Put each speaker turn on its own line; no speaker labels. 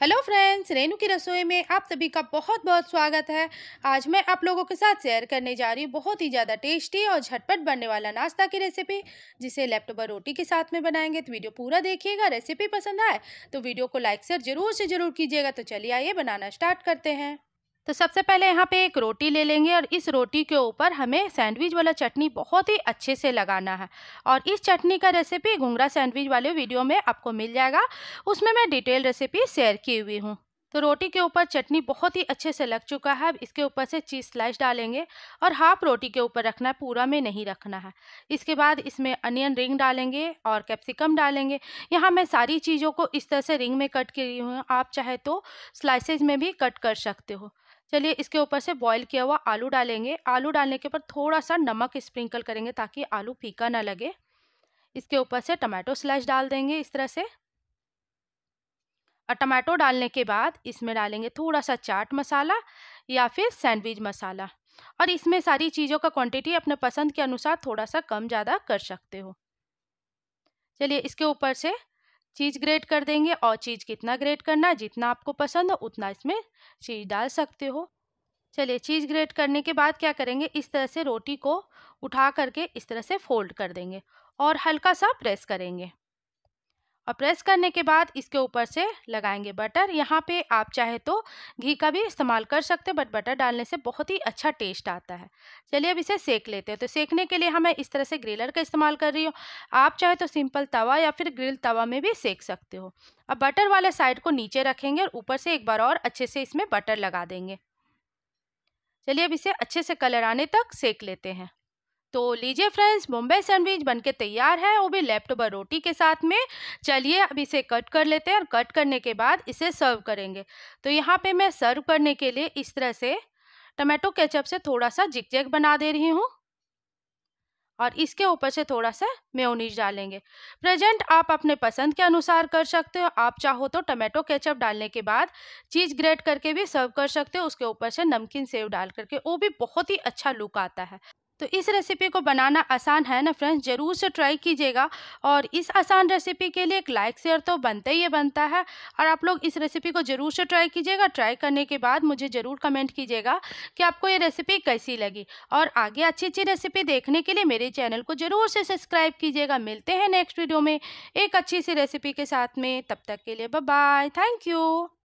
Hello friends Renu की रसोई में आप सभी का बहुत बहुत स्वागत है। आज मैं आप लोगों के साथ शेयर करने जा रही हूँ बहुत ही ज़्यादा टेस्टी और झटपट बनने वाला नाश्ता की रेसिपी, जिसे लैपटॉप रोटी के साथ में बनाएँगे। तो वीडियो पूरा देखिएगा, रेसिपी पसंद आए तो वीडियो को लाइक शेयर ज़रूर से ज़रूर कीजिएगा। तो चलिए आइए बनाना स्टार्ट करते हैं। तो सबसे पहले यहाँ पे एक रोटी ले लेंगे और इस रोटी के ऊपर हमें सैंडविच वाला चटनी बहुत ही अच्छे से लगाना है। और इस चटनी का रेसिपी घुंगरा सैंडविच वाले वीडियो में आपको मिल जाएगा। उसमें मैं डिटेल रेसिपी शेयर की हुई हूँ। तो रोटी के ऊपर चटनी बहुत ही अच्छे से लग चुका है। इसके ऊपर से चीज़ स्लाइस डालेंगे और हाफ़ रोटी के ऊपर रखना है, पूरा में नहीं रखना है। इसके बाद इसमें अनियन रिंग डालेंगे और कैप्सिकम डालेंगे। यहाँ मैं सारी चीज़ों को इस तरह से रिंग में कट की हुई हूँ। आप चाहे तो स्लाइसेज में भी कट कर सकते हो। चलिए इसके ऊपर से बॉईल किया हुआ आलू डालेंगे। आलू डालने के ऊपर थोड़ा सा नमक स्प्रिंकल करेंगे ताकि आलू फीका ना लगे। इसके ऊपर से टमाटो स्लाइस डाल देंगे इस तरह से। और टमाटो डालने के बाद इसमें डालेंगे थोड़ा सा चाट मसाला या फिर सैंडविच मसाला। और इसमें सारी चीज़ों का क्वांटिटी अपने पसंद के अनुसार थोड़ा सा कम ज़्यादा कर सकते हो। चलिए इसके ऊपर से चीज़ ग्रेट कर देंगे और चीज़ कितना ग्रेट करना है, जितना आपको पसंद हो, उतना इसमें चीज़ डाल सकते हो। चलिए, चीज़ ग्रेट करने के बाद क्या करेंगे, इस तरह से रोटी को उठा करके इस तरह से फोल्ड कर देंगे और हल्का सा प्रेस करेंगे। और प्रेस करने के बाद इसके ऊपर से लगाएँगे बटर। यहाँ पे आप चाहे तो घी का भी इस्तेमाल कर सकते हैं, बट बटर डालने से बहुत ही अच्छा टेस्ट आता है। चलिए अब इसे सेक लेते हैं। तो सेकने के लिए हमें इस तरह से ग्रिलर का इस्तेमाल कर रही हूँ। आप चाहे तो सिंपल तवा या फिर ग्रिल तवा में भी सेक सकते हो। अब बटर वाले साइड को नीचे रखेंगे और ऊपर से एक बार और अच्छे से इसमें बटर लगा देंगे। चलिए अब इसे अच्छे से कलर आने तक सेक लेते हैं। तो लीजिए फ्रेंड्स, मुंबई सैंडविच बनके तैयार है। वो भी लैपटॉप रोटी के साथ में। चलिए अब इसे कट कर लेते हैं और कट करने के बाद इसे सर्व करेंगे। तो यहाँ पे मैं सर्व करने के लिए इस तरह से टमाटो केचप से थोड़ा सा जिक बना दे रही हूँ। और इसके ऊपर से थोड़ा सा मेयोनीज डालेंगे। प्रेजेंट आप अपने पसंद के अनुसार कर सकते हो। आप चाहो तो टमाटो केचप डालने के बाद चीज़ ग्रेट करके भी सर्व कर सकते हो। उसके ऊपर से नमकीन सेव डाल करके। वो भी बहुत ही अच्छा लुक आता है। तो इस रेसिपी को बनाना आसान है ना फ्रेंड्स ज़रूर से ट्राई कीजिएगा। और इस आसान रेसिपी के लिए एक लाइक शेयर तो बनता ही बनता है। और आप लोग इस रेसिपी को ज़रूर से ट्राई कीजिएगा। ट्राई करने के बाद मुझे ज़रूर कमेंट कीजिएगा कि आपको ये रेसिपी कैसी लगी। और आगे अच्छी अच्छी रेसिपी देखने के लिए मेरे चैनल को ज़रूर से सब्सक्राइब कीजिएगा। मिलते हैं नेक्स्ट वीडियो में एक अच्छी सी रेसिपी के साथ में। तब तक के लिए बाय थैंक यू